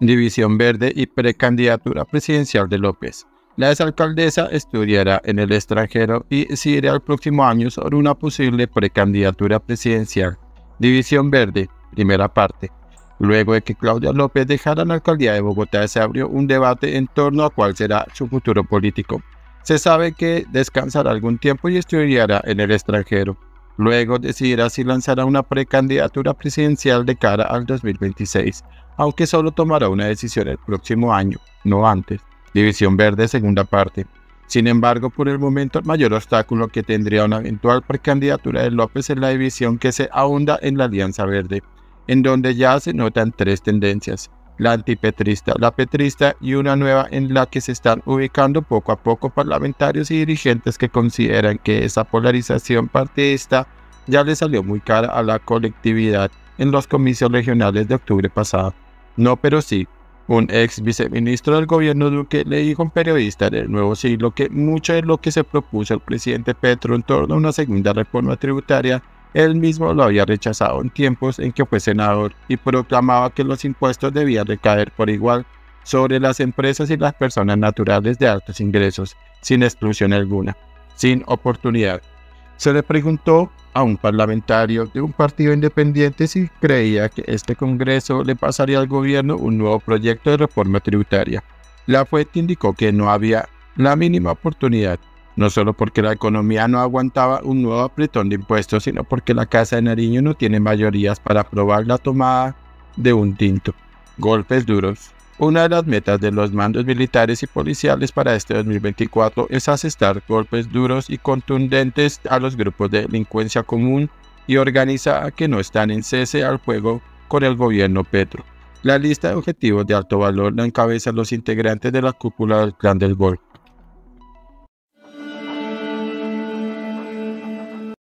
División Verde y precandidatura presidencial de López. La exalcaldesa estudiará en el extranjero y decidirá el próximo año sobre una posible precandidatura presidencial. División Verde, primera parte. Luego de que Claudia López dejara la alcaldía de Bogotá, se abrió un debate en torno a cuál será su futuro político. Se sabe que descansará algún tiempo y estudiará en el extranjero. Luego decidirá si lanzará una precandidatura presidencial de cara al 2026, aunque solo tomará una decisión el próximo año, no antes. División Verde, segunda parte. Sin embargo, por el momento el mayor obstáculo que tendría una eventual precandidatura de López es la división que se ahonda en la Alianza Verde, en donde ya se notan tres tendencias, la antipetrista, la petrista y una nueva en la que se están ubicando poco a poco parlamentarios y dirigentes que consideran que esa polarización partidista ya le salió muy cara a la colectividad en los comicios regionales de octubre pasado. No, pero sí, un ex viceministro del gobierno Duque le dijo a un periodista del Nuevo Siglo que mucho de lo que se propuso el presidente Petro en torno a una segunda reforma tributaria, él mismo lo había rechazado en tiempos en que fue senador y proclamaba que los impuestos debían recaer por igual sobre las empresas y las personas naturales de altos ingresos, sin exclusión alguna, sin oportunidad. Se le preguntó a un parlamentario de un partido independiente si creía que este Congreso le pasaría al gobierno un nuevo proyecto de reforma tributaria. La fuente indicó que no había la mínima oportunidad, no solo porque la economía no aguantaba un nuevo apretón de impuestos, sino porque la Casa de Nariño no tiene mayorías para aprobar la tomada de un tinto. Golpes duros. Una de las metas de los mandos militares y policiales para este 2024 es asestar golpes duros y contundentes a los grupos de delincuencia común y organizada que no están en cese al fuego con el gobierno Petro. La lista de objetivos de alto valor la encabezan los integrantes de la cúpula del Clan del.